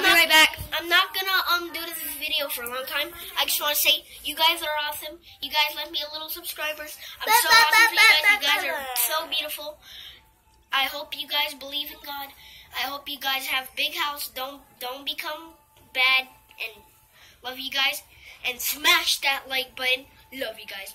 I'll be right back. I'm not gonna um do this video for a long time. I just want to say you guys are awesome. You guys left me a little subscribers. I'm Ba, so ba, awesome ba, for you guys. You guys are so beautiful. I hope you guys believe in God. I hope you guys have big house. Don't don't become bad and love you guys and smash that like button. Love you guys.